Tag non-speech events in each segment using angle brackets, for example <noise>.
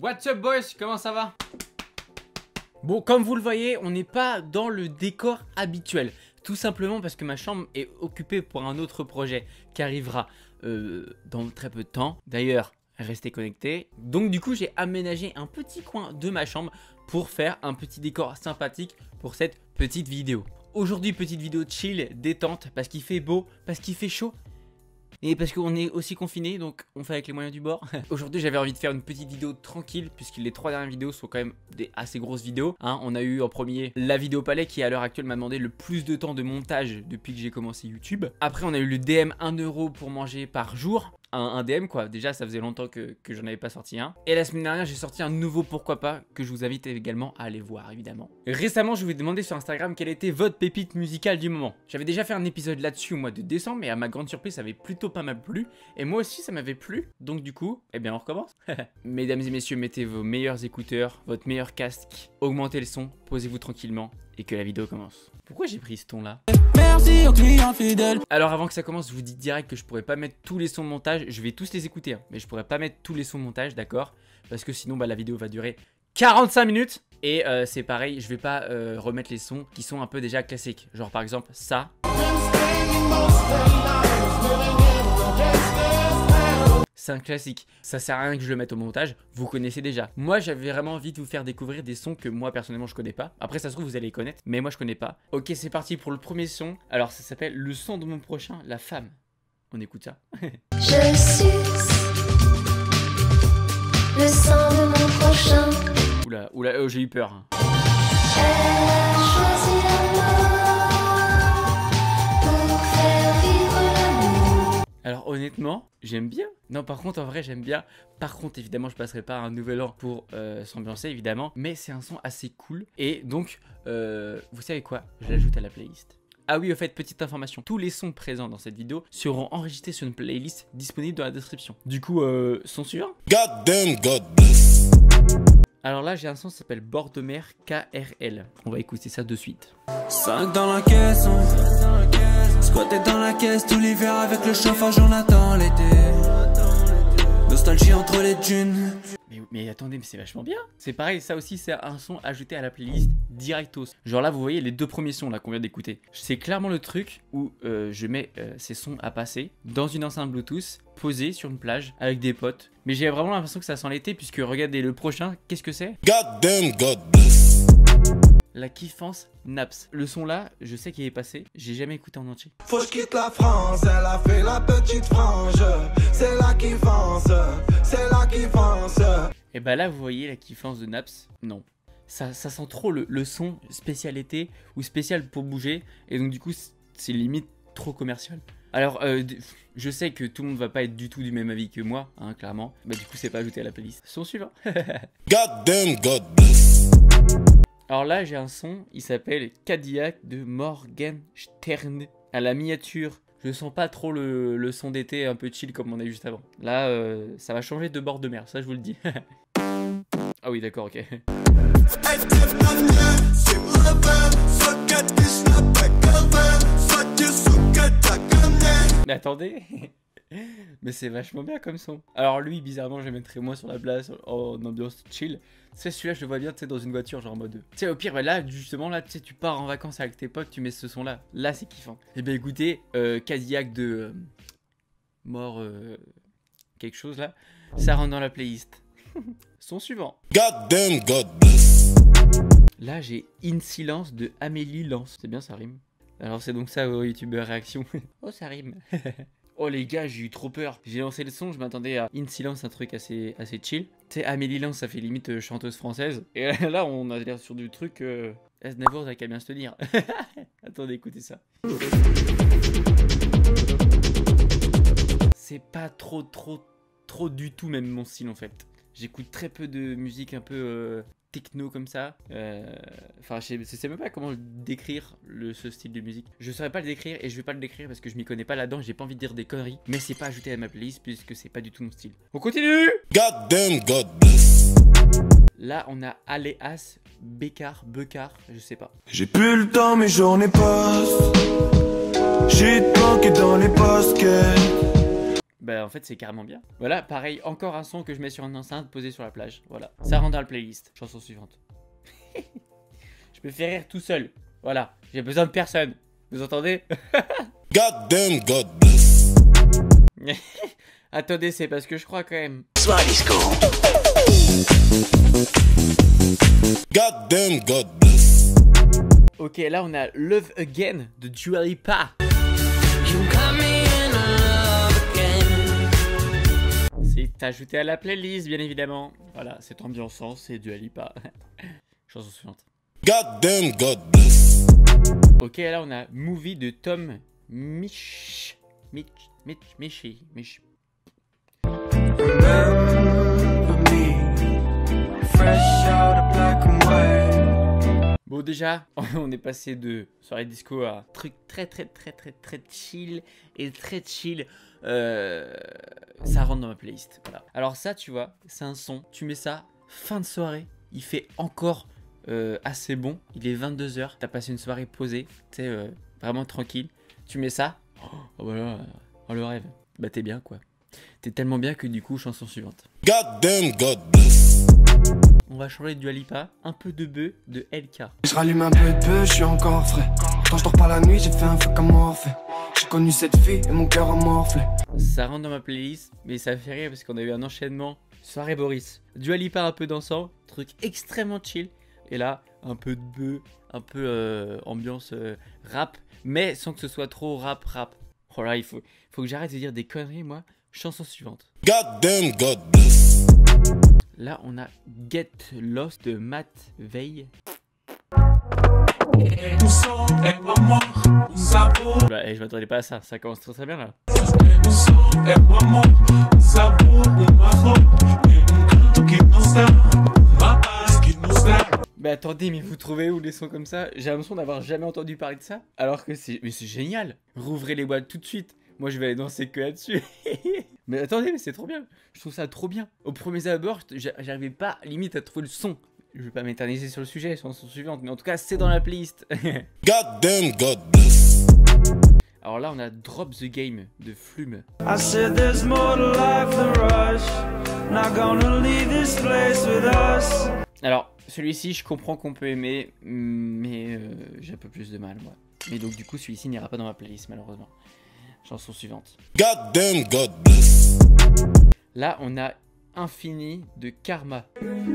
What's up boys, comment ça va? Bon, comme vous le voyez, on n'est pas dans le décor habituel. Tout simplement parce que ma chambre est occupée pour un autre projet qui arrivera euh, dans très peu de temps. D'ailleurs, restez connectés. Donc du coup, j'ai aménagé un petit coin de ma chambre pour faire un petit décor sympathique pour cette petite vidéo. Aujourd'hui, petite vidéo chill, détente, parce qu'il fait beau, parce qu'il fait chaud, et parce qu'on est aussi confiné, donc on fait avec les moyens du bord. <laughs> Aujourd'hui, j'avais envie de faire une petite vidéo tranquille, puisque les trois dernières vidéos sont quand même des assez grosses vidéos. Hein. On a eu en premier la vidéo palais qui à l'heure actuelle m'a demandé le plus de temps de montage depuis que j'ai commencé YouTube. Après, on a eu le DM 1€ pour manger par jour un, DM quoi. Déjà, ça faisait longtemps que, que j'en avais pas sorti un. Et la semaine dernière, j'ai sorti un nouveau pourquoi pas que je vous invite également à aller voir évidemment. Récemment, je vous ai demandé sur Instagram quelle était votre pépite musicale du moment. J'avais déjà fait un épisode là-dessus au mois de décembre, mais à ma grande surprise, ça avait plutôt pas mal plu. Et moi aussi, ça m'avait plu. Donc du coup, eh bien, on recommence. <laughs> Mesdames et messieurs, mettez vos meilleurs écouteurs, votre meilleur casque, augmentez le son, posez-vous tranquillement et que la vidéo commence. Pourquoi j'ai pris ce ton là Merci aux clients fidèles. Alors avant que ça commence, je vous dis direct que je pourrais pas mettre tous les sons de montage. Je vais tous les écouter, hein, mais je pourrais pas mettre tous les sons de montage, d'accord? Parce que sinon, bah, la vidéo va durer 45 minutes. Et euh, c'est pareil, je vais pas euh, remettre les sons qui sont un peu déjà classiques. Genre par exemple ça. C'est un classique. Ça sert à rien que je le mette au montage, vous connaissez déjà. Moi, j'avais vraiment envie de vous faire découvrir des sons que moi, personnellement, je connais pas. Après, ça se trouve, vous allez les connaître, mais moi, je connais pas. Ok, c'est parti pour le premier son. Alors, ça s'appelle Le son de mon prochain, La Femme. On écoute ça. <laughs> je suis le son de mon prochain. Oula, oula, oh, j'ai eu peur. Hein. Honnêtement, j'aime bien. Non, par contre, en vrai, j'aime bien. Par contre, évidemment, je passerai pas un nouvel an pour euh, s'ambiancer, évidemment. Mais c'est un son assez cool. Et donc, euh, vous savez quoi? Je l'ajoute à la playlist. Ah oui, au fait, petite information. Tous les sons présents dans cette vidéo seront enregistrés sur une playlist disponible dans la description. Du coup, euh, suivant God damn, God. Alors là, j'ai un son qui s'appelle Bord de mer KRL. On va écouter ça de suite. 5 dans la caisse, Squatter dans la caisse tout l'hiver avec le chauffage, on attend l'été. Nostalgie entre les dunes. Mais, attendez, mais c'est vachement bien. C'est pareil, ça aussi, c'est un son ajouté à la playlist directos. Genre là, vous voyez les deux premiers sons là qu'on vient d'écouter. C'est clairement le truc où euh, je mets euh, ces sons à passer dans une enceinte Bluetooth, posée sur une plage avec des potes. Mais j'ai vraiment l'impression que ça sent l'été puisque regardez le prochain, qu'est-ce que c'est? God damn, God bless la kiffance Naps. Le son là, je sais qu'il est passé, j'ai jamais écouté en entier. Faut que je quitte la France, elle a fait la petite frange. C'est la kiffance, c'est la kiffance. Et bah là, vous voyez la kiffance de Naps Non. Ça, ça sent trop le, le son spécialité ou spécial pour bouger. Et donc, du coup, c'est limite trop commercial. Alors, euh, je sais que tout le monde va pas être du tout du même avis que moi, hein, clairement. Bah, du coup, c'est pas ajouté à la playlist. Son suivant. <laughs> God damn, God bless. Alors là, j'ai un son, il s'appelle Cadillac de Morgan Stern. À la miniature, je sens pas trop le, son d'été un peu chill comme on a eu juste avant. Là, euh, ça va changer de bord de mer, ça je vous le dis. <laughs> ah oui, d'accord, ok. Mais attendez <laughs> Mais c'est vachement bien comme son. Alors lui, bizarrement, je mettrais moi sur la place en ambiance chill. C'est celui-là, je le vois bien, tu sais, dans une voiture, genre en mode. Tu sais, au pire, bah, là, justement, là, tu sais, tu pars en vacances avec tes potes, tu mets ce son-là. Là, c'est kiffant. Et eh bien écoutez, euh, Cadillac de. Euh, mort. Euh, quelque chose là. Ça rentre dans la playlist. <laughs> son suivant. God damn, God bless. Là, j'ai In Silence de Amélie Lance. C'est bien, ça rime. Alors, c'est donc ça, au youtubeur réaction. <laughs> oh, ça rime. <laughs> Oh les gars, j'ai eu trop peur. J'ai lancé le son, je m'attendais à In Silence, un truc assez, assez chill. Tu sais, Amélie Lance, ça fait limite euh, chanteuse française. Et <laughs> là, on a l'air sur du truc. Euh... Aznavour, ça qu'à bien se tenir. Attendez, écoutez ça. C'est pas trop, trop, trop du tout même mon style en fait. J'écoute très peu de musique un peu euh, techno comme ça. Euh, enfin, je, sais même pas comment décrire le, ce style de musique. Je saurais pas le décrire et je vais pas le décrire parce que je m'y connais pas là-dedans. J'ai pas envie de dire des conneries, mais c'est pas ajouté à ma playlist puisque c'est pas du tout mon style. On continue. God damn, God bless. Là, on a Aléas, Bécard, Becard, je sais pas. J'ai plus le temps, mes journées passent. J'ai en fait c'est carrément bien. Voilà, pareil, encore un son que je mets sur une enceinte posé sur la plage. Voilà, ça rentre dans la playlist. Chanson suivante. <laughs> je me fais rire tout seul. Voilà, j'ai besoin de personne. Vous entendez? <laughs> God damn, God <laughs> Attendez, c'est parce que je crois quand même. Soir disco. God damn, God Ok, là on a Love Again de Dua Lipa. C'est ajouté à la playlist, bien évidemment. Voilà, c'est ambiançant, c'est Dua Lipa. <laughs> Chanson suivante. God damn, God Ok, là on a Movie de Tom Mich... Mich... Mich... Michi... Mich... Bon déjà, <laughs> on est passé de soirée disco à truc très très très très très chill et très chill. Euh, ça rentre dans ma playlist. Voilà. Alors ça, tu vois, c'est un son. Tu mets ça fin de soirée. Il fait encore euh, assez bon. Il est 22h. T'as passé une soirée posée. Tu sais, euh, vraiment tranquille. Tu mets ça. Oh, voilà. Oh, le rêve. Bah t'es bien quoi. T'es tellement bien que du coup, chanson suivante. God damn, God On va changer de Dualipa. Un peu de bœuf de LK. Je rallume un peu de peu, je suis encore frais. Quand je dors pas la nuit, j'ai fait un fuck à morphée. J'ai connu cette fille et mon cœur a morflé. Ça rentre dans ma playlist, mais ça fait rire parce qu'on a eu un enchaînement. Soirée Boris. Dualipa un peu dansant, truc extrêmement chill. Et là, un peu de bœuf, un peu euh, ambiance euh, rap, mais sans que ce soit trop rap rap. Oh là, il faut, faut que j'arrête de dire des conneries, moi. Chanson suivante. God damn, God Là, on a Get Lost de Matt Veil. Bah, je m'attendais pas à ça, ça commence très très bien là. Mais attendez, mais vous trouvez où les sons comme ça? J'ai l'impression d'avoir jamais entendu parler de ça. Alors que c'est. Mais c'est génial Rouvrez les boîtes tout de suite Moi je vais aller danser que là-dessus <laughs> Mais attendez, mais c'est trop bien Je trouve ça trop bien Au premier abord, j'a- j'arrivais pas limite à trouver le son. Je vais pas m'éterniser sur le sujet, chanson suivante, mais en tout cas c'est dans la playlist <laughs> God damn, God Alors là on a Drop the Game de Flume. I said there's more to life than rush. Not gonna leave this place with us. Alors, celui-ci, je comprends qu'on peut aimer, mais euh, j'ai un peu plus de mal, moi. Mais donc, du coup, celui-ci n'ira pas dans ma playlist, malheureusement. Chanson suivante. God damn, God Là, on a Infini de Karma.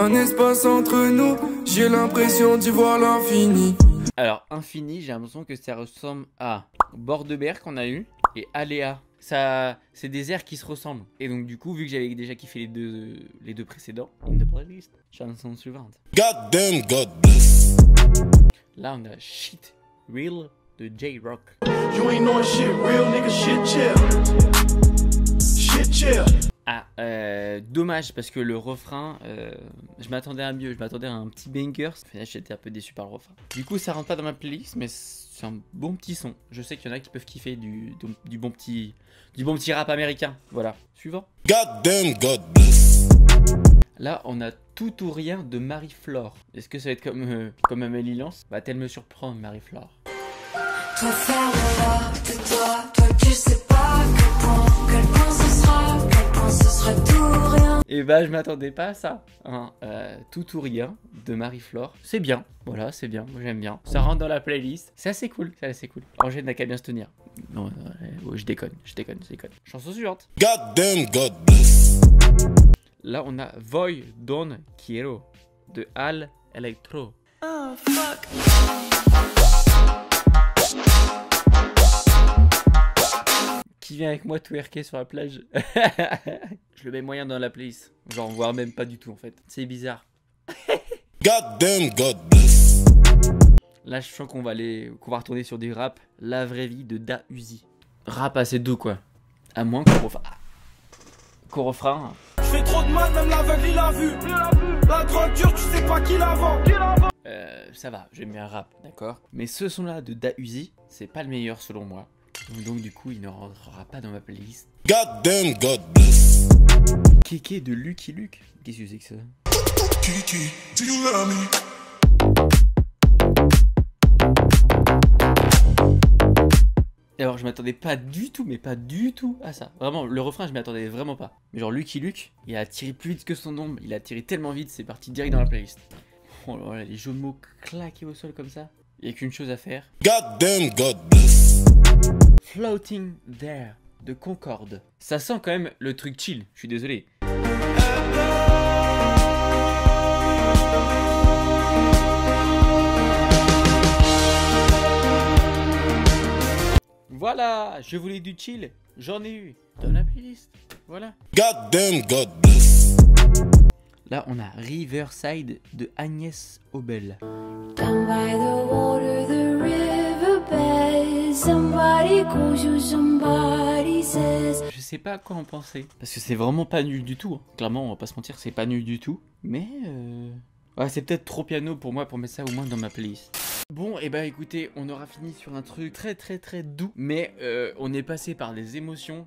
Un espace entre nous, j'ai l'impression d'y voir l'infini. Alors, Infini, j'ai l'impression que ça ressemble à Bordeberg qu'on a eu et Aléa. Ça, c'est des airs qui se ressemblent. Et donc, du coup, vu que j'avais déjà kiffé les deux, les deux précédents, in the playlist, chanson suivante. God damn, God Là, on a Shit Real de J-Rock. You ain't shit real, nigga. Shit chill. Shit chill. Ah, euh, dommage parce que le refrain, euh, je m'attendais à mieux, je m'attendais à un petit banger. Final, j'étais un peu déçu par le refrain. Du coup, ça rentre pas dans ma playlist, mais c'est un bon petit son. Je sais qu'il y en a qui peuvent kiffer du, du, du bon petit, du bon petit rap américain. Voilà. Suivant. God damn, God Là, on a tout ou rien de Marie-Flore. Est-ce que ça va être comme, euh, comme Amélie Lance? Va-t-elle me surprendre, Marie-Flore bah, je m'attendais pas à ça. Hein. Euh, tout ou rien de Marie-Flore. C'est bien. Voilà, c'est bien. Moi, j'aime bien. Ça rentre dans la playlist. C'est assez cool. C'est assez cool. Angèle n'a qu'à bien se tenir. Non, ouais, je déconne. Je déconne. Je déconne. Chanson suivante. God damn, God Là, on a Voy Don Quiero de Al Electro. Oh fuck. Qui vient avec moi twerker sur la plage <laughs> Je le mets moyen dans la playlist. Genre, voire même pas du tout en fait. C'est bizarre. God damn, God Là, je sens qu'on va aller, qu'on va retourner sur du rap. La vraie vie de Da Uzi. Rap assez doux, quoi. À moins qu'on refra... qu'on refrain. Je fais trop de mal, même l'aveugle il a vu. La drogue dure, tu sais pas qui la vend. Euh, ça va, j'aime bien rap, d'accord. Mais ce son-là de Da Uzi, c'est pas le meilleur selon moi. Donc, donc, du coup, il ne rentrera pas dans ma playlist. God damn, God Kéké de Lucky Luke. Qu'est-ce que c'est que ça? Kiki, do you love me? Et alors, je m'attendais pas du tout, mais pas du tout à ça. Vraiment, le refrain, je m'y attendais vraiment pas. Mais genre, Lucky Luke, il a tiré plus vite que son ombre. Il a tiré tellement vite, c'est parti direct dans la playlist. Oh là là, les jeux de mots claqués au sol comme ça. Il y a qu'une chose à faire. God damn, God bless. Floating There de Concorde. Ça sent quand même le truc chill, je suis désolé. Voilà, je voulais du chill, j'en ai eu dans la playlist. Voilà. God damn, God bless. Là, on a Riverside de Agnès Obel. Down by the water, the riverbed. Je sais pas à quoi en penser. Parce que c'est vraiment pas nul du tout. hein. Clairement, on va pas se mentir, c'est pas nul du tout. Mais euh... ouais, c'est peut-être trop piano pour moi pour mettre ça au moins dans ma playlist. Bon, et bah écoutez, on aura fini sur un truc très très très doux. Mais euh, on est passé par des émotions.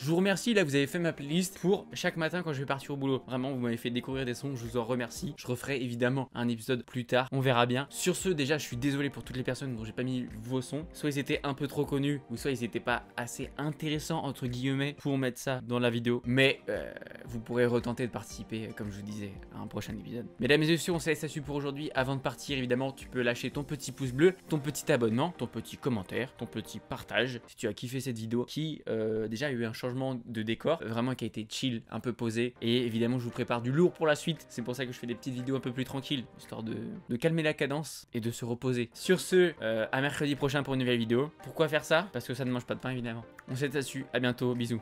Je vous remercie, là vous avez fait ma playlist pour chaque matin quand je vais partir au boulot. Vraiment, vous m'avez fait découvrir des sons, je vous en remercie. Je referai évidemment un épisode plus tard, on verra bien. Sur ce, déjà, je suis désolé pour toutes les personnes dont j'ai pas mis vos sons. Soit ils étaient un peu trop connus, ou soit ils étaient pas assez intéressants, entre guillemets, pour mettre ça dans la vidéo. Mais euh, vous pourrez retenter de participer, euh, comme je vous disais, à un prochain épisode. Mesdames et messieurs, on se laisse là-dessus pour aujourd'hui. Avant de partir, évidemment, tu peux lâcher ton petit pouce bleu, ton petit abonnement, ton petit commentaire, ton petit partage, si tu as kiffé cette vidéo, qui euh, déjà a eu un changement de décor, vraiment qui a été chill, un peu posé. Et évidemment, je vous prépare du lourd pour la suite. C'est pour ça que je fais des petites vidéos un peu plus tranquilles, histoire de, calmer la cadence et de se reposer. Sur ce, euh, à mercredi prochain pour une nouvelle vidéo. Pourquoi faire ça? Parce que ça ne mange pas de pain, évidemment. On se laisse là-dessus. À bientôt. Bisous.